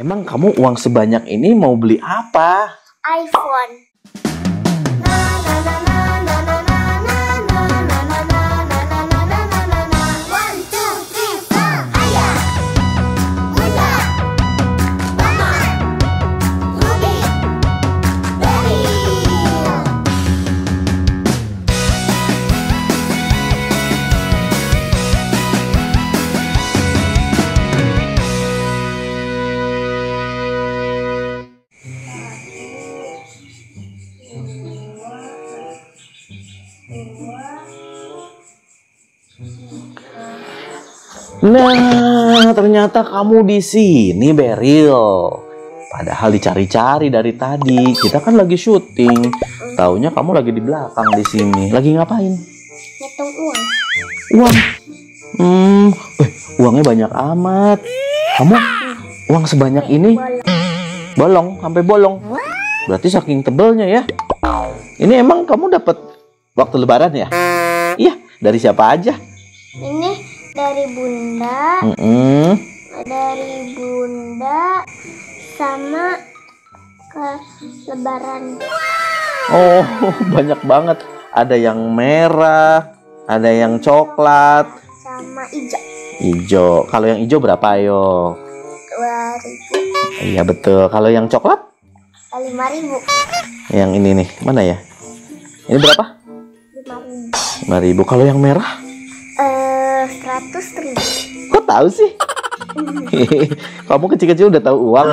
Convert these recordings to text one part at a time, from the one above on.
Emang kamu uang sebanyak ini mau beli apa? iPhone. Nah, ternyata kamu di sini, Beril. Padahal dicari-cari dari tadi. Kita kan lagi syuting. Taunya kamu lagi di belakang di sini. Lagi ngapain? Ngitung uang. Uang. Hmm, eh, uangnya banyak amat. Kamu uang sebanyak ini bolong sampai bolong. Berarti saking tebelnya ya. Ini emang kamu dapat waktu lebaran ya? Iya, dari siapa aja? Ini dari Bunda, Mm-mm. dari Bunda sama ke Lebaran. Oh, banyak banget. Ada yang merah, ada yang coklat, sama hijau hijau. Kalau yang hijau berapa ayo? Iya betul. Kalau yang coklat? lima ribu Yang ini nih, mana ya? Ini berapa? lima ribu 5000. Kalau yang merah? Seratus ribu Kok tahu sih? kamu kecil-kecil udah tahu uang.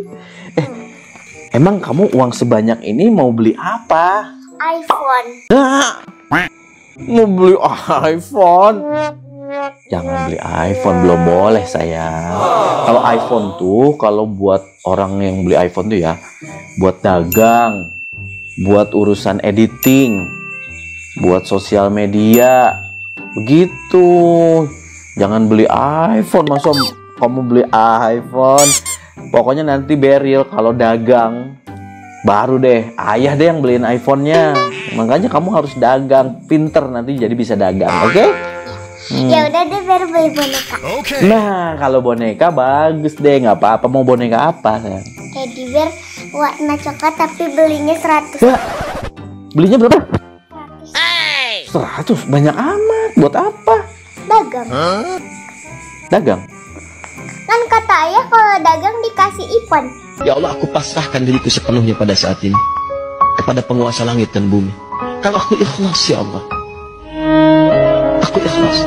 eh, emang kamu uang sebanyak ini mau beli apa? iPhone Ah, mau beli iPhone? Jangan beli iPhone, belum boleh sayang. Kalau iPhone tuh, kalau buat orang yang beli iPhone tuh ya, buat dagang, buat urusan editing, buat sosial media, begitu. Jangan beli iPhone, masa kamu beli iPhone? Pokoknya nanti Beril kalau dagang, baru deh ayah deh yang beliin iPhone-nya. Makanya kamu harus dagang, pinter nanti jadi bisa dagang, oke? Hmm. ya udah deh baru beli boneka Nah, kalau boneka bagus deh, nggak apa-apa. Mau boneka apa? sayang? teddy bear warna coklat tapi belinya 100 Ya, belinya berapa? 100 100, banyak amat. Buat apa? dagang Dagang. kan kata ayah kalau dagang dikasih iPhone Ya Allah, aku pasrahkan diriku sepenuhnya pada saat ini kepada penguasa langit dan bumi. Kalau aku ikhlas, ya Allah. Aku ikhlas.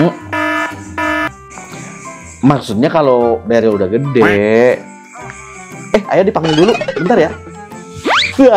Hmm. Maksudnya kalau Beril udah gede. Eh, ayah dipanggil dulu. Bentar ya.